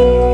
you.